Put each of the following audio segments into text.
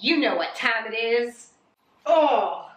You know what time it is. Oh,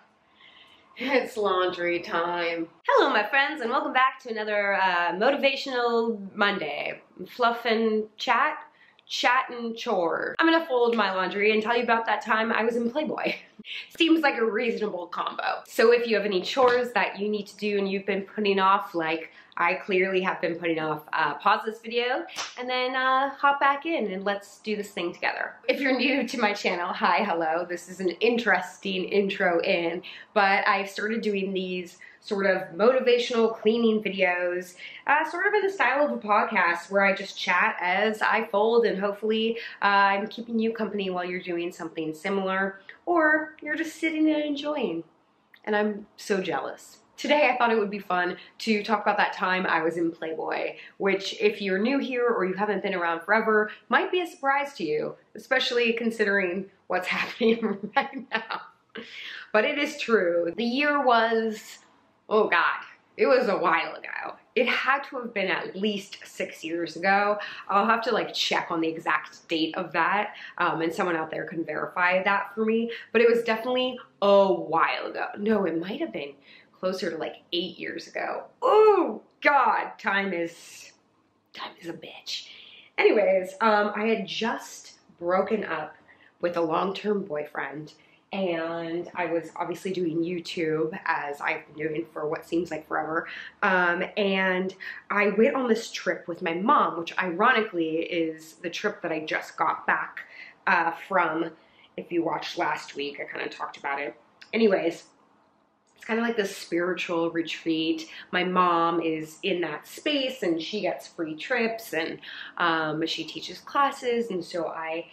it's laundry time. Hello, my friends, and welcome back to another uh, motivational Monday. Fluff and chat, chat and chore. I'm gonna fold my laundry and tell you about that time I was in Playboy. Seems like a reasonable combo. So if you have any chores that you need to do and you've been putting off, like I clearly have been putting off, uh, pause this video and then uh, hop back in and let's do this thing together. If you're new to my channel, hi, hello. This is an interesting intro in, but I've started doing these sort of motivational cleaning videos, uh, sort of in the style of a podcast where I just chat as I fold and hopefully uh, I'm keeping you company while you're doing something similar or you're just sitting and enjoying. And I'm so jealous. Today I thought it would be fun to talk about that time I was in Playboy, which if you're new here or you haven't been around forever, might be a surprise to you, especially considering what's happening right now. But it is true. The year was, oh God, it was a while ago. It had to have been at least six years ago. I'll have to like check on the exact date of that um, and someone out there can verify that for me. But it was definitely a while ago. No, it might have been closer to like eight years ago. Oh God, time is, time is a bitch. Anyways, um, I had just broken up with a long-term boyfriend and I was obviously doing YouTube as I've been doing for what seems like forever. Um, and I went on this trip with my mom, which ironically is the trip that I just got back uh, from. If you watched last week, I kind of talked about it. Anyways, it's kind of like this spiritual retreat. My mom is in that space and she gets free trips and um, she teaches classes. And so I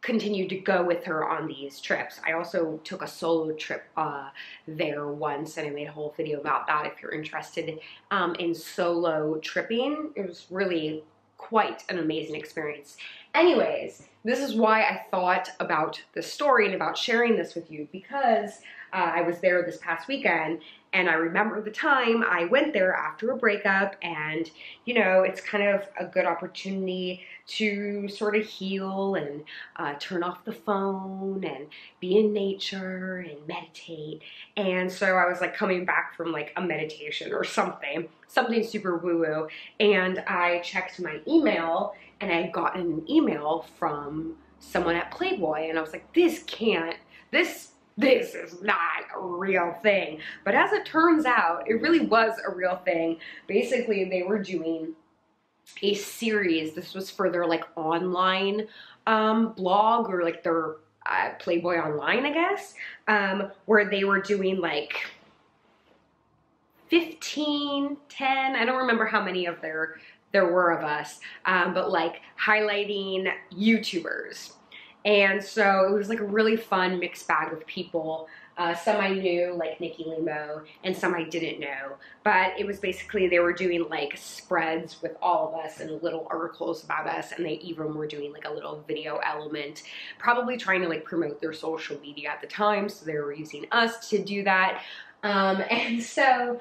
continued to go with her on these trips. I also took a solo trip uh, there once and I made a whole video about that if you're interested um, in solo tripping. It was really quite an amazing experience. Anyways, this is why I thought about the story and about sharing this with you because uh, I was there this past weekend and I remember the time I went there after a breakup and you know it's kind of a good opportunity to sort of heal and uh, turn off the phone and be in nature and meditate. And so I was like coming back from like a meditation or something something super woo woo and I checked my email and I had gotten an email from someone at Playboy and I was like this can't this this is not a real thing. But as it turns out, it really was a real thing. Basically, they were doing a series. This was for their like online um, blog or like their uh, Playboy Online, I guess, um, where they were doing like 15, 10, I don't remember how many of there there were of us, um, but like highlighting YouTubers and so it was like a really fun mixed bag of people. Uh, some I knew, like Nikki Limo, and some I didn't know. But it was basically they were doing like spreads with all of us and little articles about us, and they even were doing like a little video element, probably trying to like promote their social media at the time. So they were using us to do that. Um, and so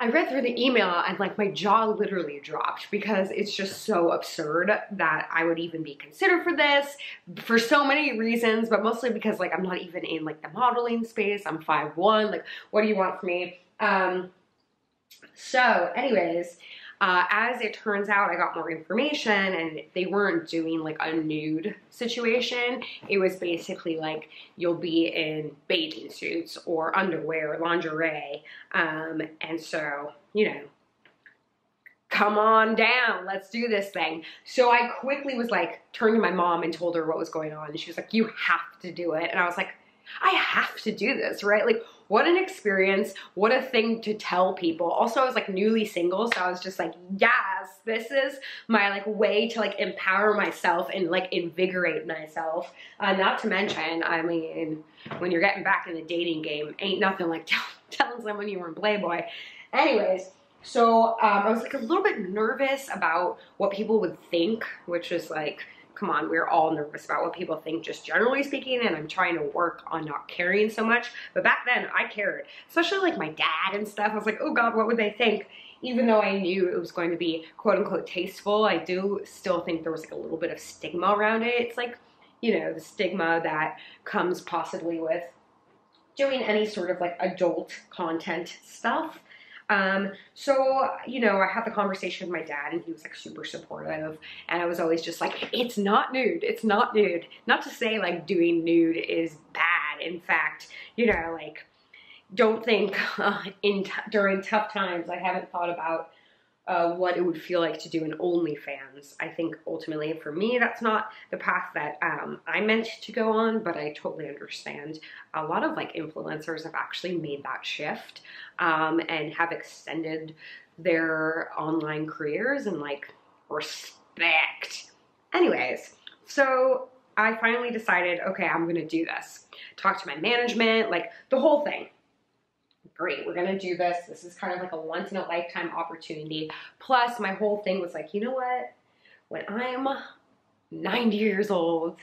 I read through the email and like my jaw literally dropped because it's just so absurd that I would even be considered for this for so many reasons, but mostly because like I'm not even in like the modeling space. I'm 5'1", like what do you want from me? Um, so anyways, uh, as it turns out, I got more information and they weren't doing like a nude situation. It was basically like you'll be in bathing suits or underwear, lingerie. Um, and so, you know, come on down, let's do this thing. So I quickly was like, turned to my mom and told her what was going on. And she was like, you have to do it. And I was like, I have to do this, right? Like, what an experience. What a thing to tell people. Also, I was like newly single, so I was just like, yes, this is my like way to like empower myself and like invigorate myself. Uh, not to mention, I mean, when you're getting back in the dating game, ain't nothing like telling someone you were in Playboy. Anyways, so um, I was like a little bit nervous about what people would think, which is like, come on, we're all nervous about what people think just generally speaking and I'm trying to work on not caring so much. But back then I cared, especially like my dad and stuff. I was like, oh God, what would they think? Even though I knew it was going to be quote unquote tasteful, I do still think there was like a little bit of stigma around it. It's like, you know, the stigma that comes possibly with doing any sort of like adult content stuff. Um, so, you know, I had the conversation with my dad and he was like super supportive. And I was always just like, it's not nude. It's not nude. Not to say like doing nude is bad. In fact, you know, like, don't think uh, in during tough times, I haven't thought about uh, what it would feel like to do an OnlyFans. I think ultimately for me, that's not the path that um, I meant to go on, but I totally understand. A lot of like influencers have actually made that shift um, and have extended their online careers and like respect. Anyways, so I finally decided, okay, I'm gonna do this. Talk to my management, like the whole thing great, we're gonna do this. This is kind of like a once in a lifetime opportunity. Plus, my whole thing was like, you know what? When I'm 90 years old,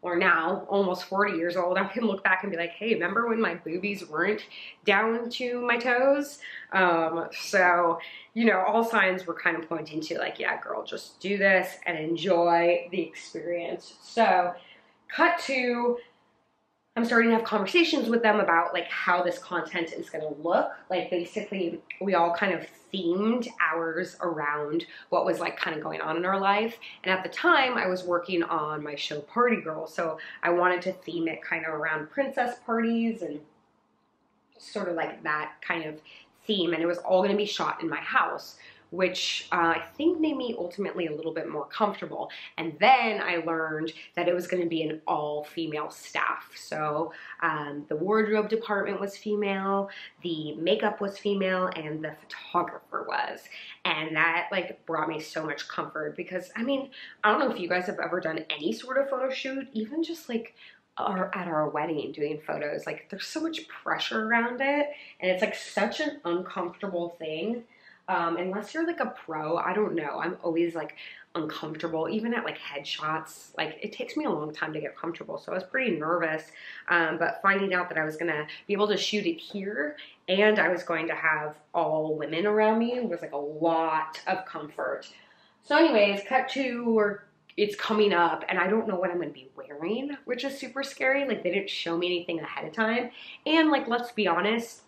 or now almost 40 years old, I can look back and be like, hey, remember when my boobies weren't down to my toes? Um, so, you know, all signs were kind of pointing to like, yeah, girl, just do this and enjoy the experience. So, cut to I'm starting to have conversations with them about like how this content is going to look. Like basically we all kind of themed ours around what was like kind of going on in our life. And at the time I was working on my show Party Girl. So I wanted to theme it kind of around princess parties and sort of like that kind of theme. And it was all going to be shot in my house which uh, I think made me ultimately a little bit more comfortable. And then I learned that it was going to be an all female staff. So um, the wardrobe department was female, the makeup was female, and the photographer was. And that like brought me so much comfort because I mean, I don't know if you guys have ever done any sort of photo shoot, even just like at our wedding doing photos. Like there's so much pressure around it and it's like such an uncomfortable thing um, unless you're like a pro, I don't know. I'm always like uncomfortable, even at like headshots. Like it takes me a long time to get comfortable. So I was pretty nervous. Um, but finding out that I was gonna be able to shoot it here and I was going to have all women around me was like a lot of comfort. So anyways, cut to or it's coming up and I don't know what I'm gonna be wearing, which is super scary. Like they didn't show me anything ahead of time. And like, let's be honest,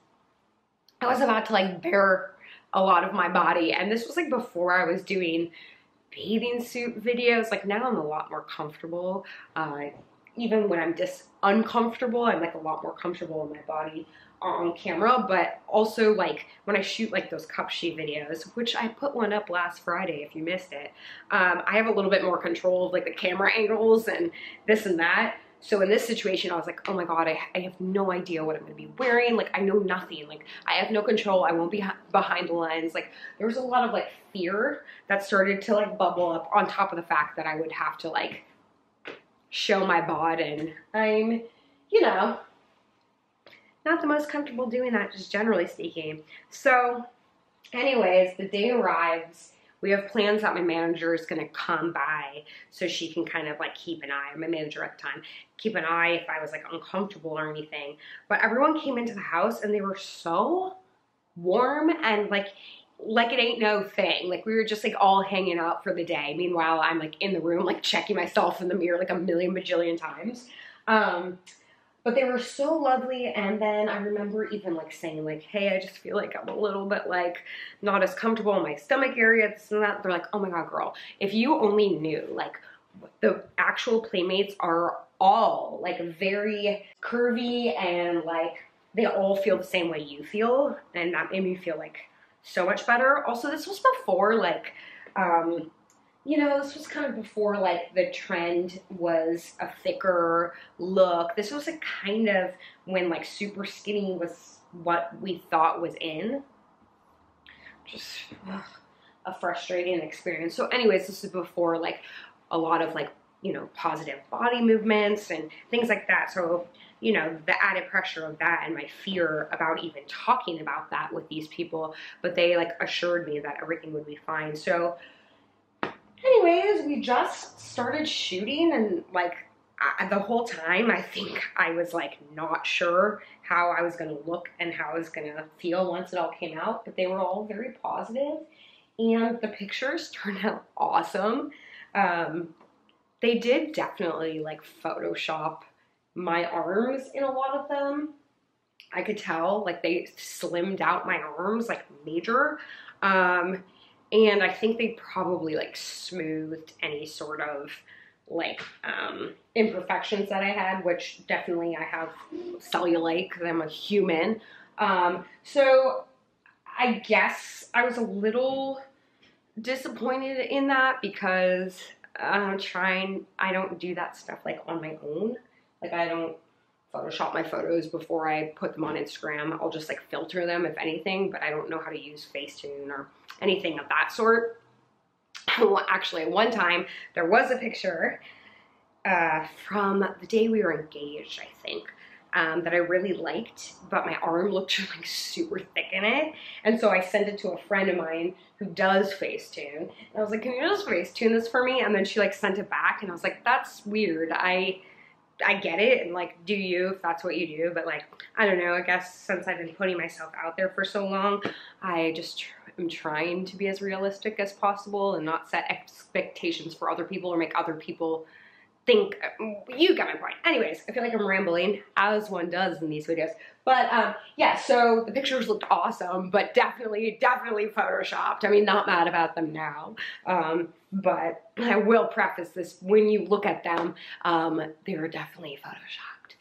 I was about to like bare a lot of my body. And this was like before I was doing bathing suit videos. Like now I'm a lot more comfortable. Uh, even when I'm just uncomfortable, I'm like a lot more comfortable in my body on camera, but also like when I shoot like those cup sheet videos, which I put one up last Friday if you missed it, um, I have a little bit more control of like the camera angles and this and that. So in this situation, I was like, oh my God, I, I have no idea what I'm gonna be wearing. Like, I know nothing. Like, I have no control. I won't be behind the lens. Like, there was a lot of like fear that started to like bubble up on top of the fact that I would have to like show my bod and I'm, you know, not the most comfortable doing that, just generally speaking. So anyways, the day arrives we have plans that my manager is going to come by so she can kind of like keep an eye, my manager at the time, keep an eye if I was like uncomfortable or anything. But everyone came into the house and they were so warm and like like it ain't no thing. Like we were just like all hanging out for the day. Meanwhile, I'm like in the room, like checking myself in the mirror like a million bajillion times. Um, but they were so lovely and then i remember even like saying like hey i just feel like i'm a little bit like not as comfortable in my stomach area this and that. They're like oh my god girl if you only knew like the actual playmates are all like very curvy and like they all feel the same way you feel and that made me feel like so much better. Also this was before like um you know, this was kind of before like the trend was a thicker look. This was a kind of when like super skinny was what we thought was in. Just ugh, a frustrating experience. So anyways, this is before like a lot of like, you know, positive body movements and things like that. So, you know, the added pressure of that and my fear about even talking about that with these people, but they like assured me that everything would be fine. So, anyways, we just started shooting and like I, the whole time I think I was like not sure how I was gonna look and how I was gonna feel once it all came out, but they were all very positive and the pictures turned out awesome. Um, they did definitely like Photoshop my arms in a lot of them. I could tell like they slimmed out my arms like major. Um, and I think they probably like smoothed any sort of like um, imperfections that I had, which definitely I have cellulite because I'm a human. Um, so I guess I was a little disappointed in that because I'm trying, I don't do that stuff like on my own. Like I don't Photoshop my photos before I put them on Instagram. I'll just like filter them if anything, but I don't know how to use Facetune or anything of that sort. Actually, one time there was a picture uh, from the day we were engaged, I think, um, that I really liked, but my arm looked like super thick in it. And so I sent it to a friend of mine who does Facetune. And I was like, can you just Facetune this for me? And then she like sent it back and I was like, that's weird. I I get it and like do you if that's what you do but like I don't know I guess since I've been putting myself out there for so long I just am trying to be as realistic as possible and not set expectations for other people or make other people think you got my point. Anyways, I feel like I'm rambling as one does in these videos. But um, yeah, so the pictures looked awesome, but definitely, definitely photoshopped. I mean, not mad about them now. Um, but I will preface this, when you look at them, um, they were definitely photoshopped.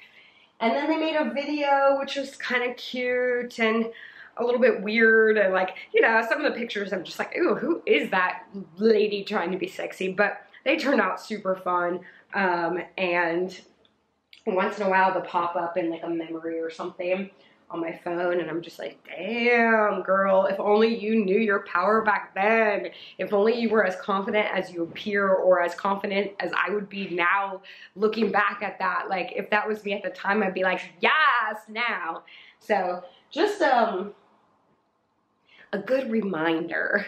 And then they made a video, which was kind of cute and a little bit weird and like, you know, some of the pictures I'm just like, ooh, who is that lady trying to be sexy? But they turn out super fun. Um, and once in a while they'll pop up in like a memory or something on my phone and I'm just like, damn girl, if only you knew your power back then. If only you were as confident as you appear or as confident as I would be now looking back at that. Like if that was me at the time, I'd be like, yes, now. So just um, a good reminder.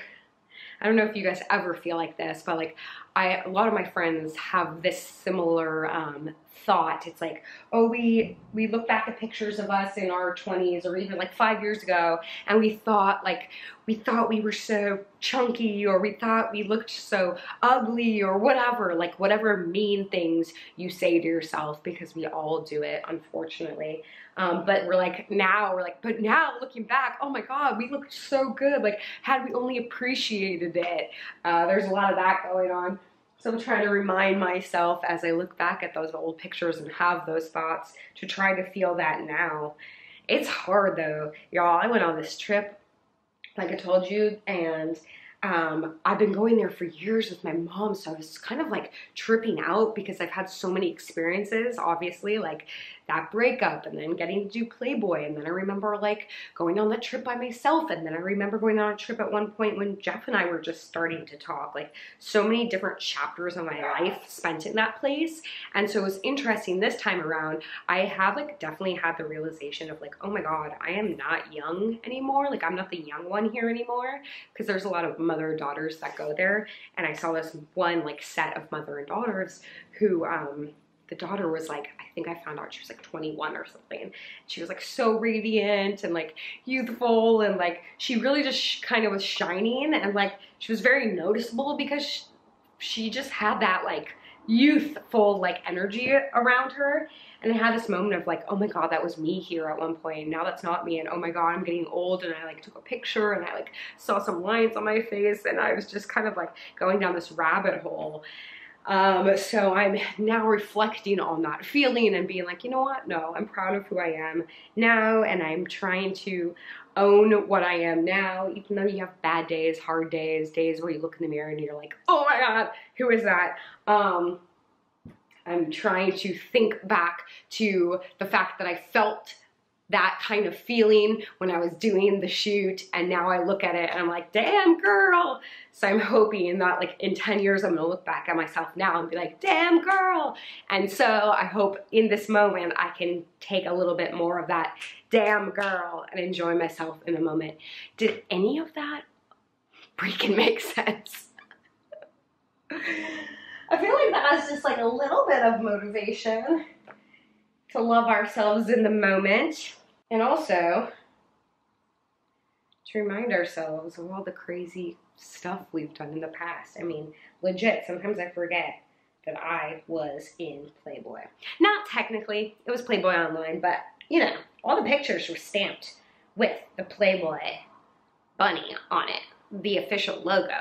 I don't know if you guys ever feel like this, but like I, a lot of my friends have this similar um, thought. It's like, oh, we we look back at pictures of us in our 20s or even like five years ago, and we thought like we thought we were so chunky or we thought we looked so ugly or whatever, like whatever mean things you say to yourself because we all do it, unfortunately. Um, but we're like now we're like, but now looking back, oh my God, we looked so good. Like had we only appreciated it. Uh, there's a lot of that going on. So I'm trying to remind myself as I look back at those old pictures and have those thoughts to try to feel that now. It's hard though. Y'all, I went on this trip, like I told you, and um, I've been going there for years with my mom, so I was kind of like tripping out because I've had so many experiences, obviously, like that breakup and then getting to do Playboy. And then I remember like going on that trip by myself. And then I remember going on a trip at one point when Jeff and I were just starting to talk, like so many different chapters of my life spent in that place. And so it was interesting this time around. I have like definitely had the realization of like, oh my God, I am not young anymore. Like I'm not the young one here anymore because there's a lot of mother daughters that go there. And I saw this one like set of mother and daughters who um, the daughter was like, think I found out she was like 21 or something. She was like so radiant and like youthful and like she really just kind of was shining and like she was very noticeable because she, she just had that like youthful like energy around her. And I had this moment of like, oh my God, that was me here at one point. Now that's not me. And oh my God, I'm getting old. And I like took a picture and I like saw some lines on my face and I was just kind of like going down this rabbit hole. Um, so I'm now reflecting on that feeling and being like, you know what? No, I'm proud of who I am now and I'm trying to own what I am now, even though you have bad days, hard days, days where you look in the mirror and you're like, oh my God, who is that? Um, I'm trying to think back to the fact that I felt that kind of feeling when I was doing the shoot and now I look at it and I'm like, damn girl. So I'm hoping that like in 10 years, I'm gonna look back at myself now and be like, damn girl. And so I hope in this moment, I can take a little bit more of that damn girl and enjoy myself in the moment. Did any of that freaking make sense? I feel like that was just like a little bit of motivation to love ourselves in the moment. And also to remind ourselves of all the crazy stuff we've done in the past. I mean, legit, sometimes I forget that I was in Playboy. Not technically, it was Playboy Online, but you know, all the pictures were stamped with the Playboy bunny on it, the official logo.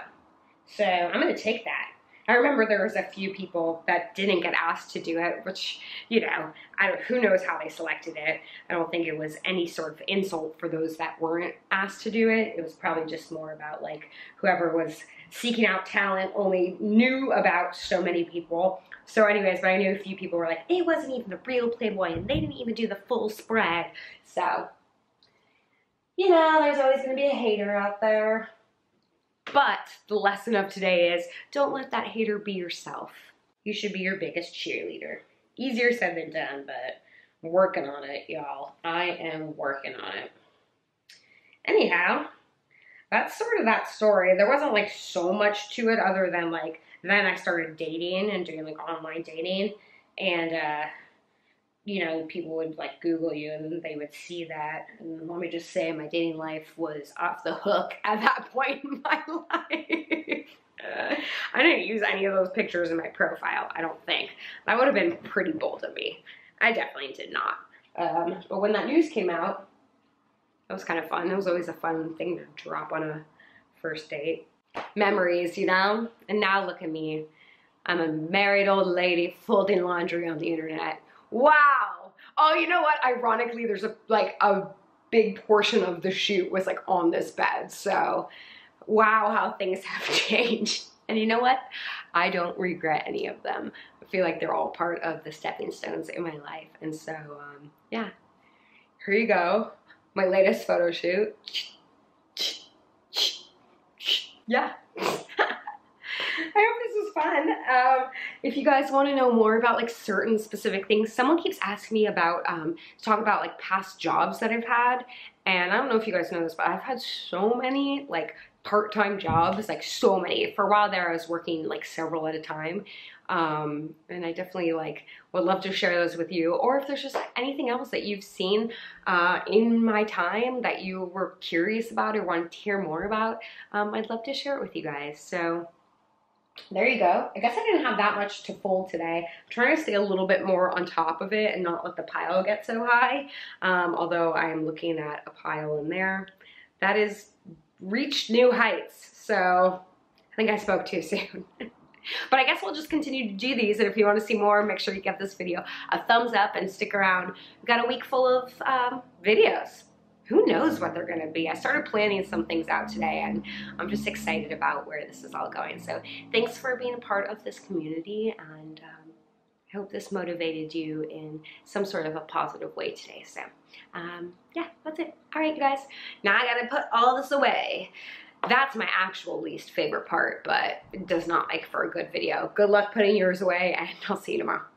So I'm gonna take that. I remember there was a few people that didn't get asked to do it, which, you know, I don't, who knows how they selected it. I don't think it was any sort of insult for those that weren't asked to do it. It was probably just more about like whoever was seeking out talent only knew about so many people. So anyways, but I knew a few people were like, it wasn't even the real Playboy and they didn't even do the full spread. So, you know, there's always gonna be a hater out there. But the lesson of today is don't let that hater be yourself. You should be your biggest cheerleader. Easier said than done, but I'm working on it, y'all. I am working on it. Anyhow, that's sort of that story. There wasn't like so much to it other than like then I started dating and doing like online dating and uh you know, people would like Google you and they would see that. And let me just say, my dating life was off the hook at that point in my life. Uh, I didn't use any of those pictures in my profile, I don't think. That would have been pretty bold of me. I definitely did not. Um, but when that news came out, that was kind of fun. It was always a fun thing to drop on a first date. Memories, you know? And now look at me. I'm a married old lady folding laundry on the internet wow. Oh, you know what? Ironically, there's a like a big portion of the shoot was like on this bed. So wow, how things have changed. And you know what? I don't regret any of them. I feel like they're all part of the stepping stones in my life. And so, um, yeah, here you go. My latest photo shoot. Yeah. I hope this fun. Um, if you guys want to know more about like certain specific things, someone keeps asking me about, um, talk about like past jobs that I've had. And I don't know if you guys know this, but I've had so many like part-time jobs, like so many. For a while there, I was working like several at a time. Um, and I definitely like would love to share those with you. Or if there's just anything else that you've seen uh, in my time that you were curious about or want to hear more about, um, I'd love to share it with you guys. So there you go. I guess I didn't have that much to fold today. I'm trying to stay a little bit more on top of it and not let the pile get so high. Um, although I'm looking at a pile in there that is reached new heights. So I think I spoke too soon. but I guess we'll just continue to do these. And if you want to see more, make sure you give this video a thumbs up and stick around. We've got a week full of um, videos who knows what they're gonna be. I started planning some things out today and I'm just excited about where this is all going. So thanks for being a part of this community and um, I hope this motivated you in some sort of a positive way today. So um, yeah, that's it. All right, you guys. Now I gotta put all this away. That's my actual least favorite part, but it does not make for a good video. Good luck putting yours away and I'll see you tomorrow.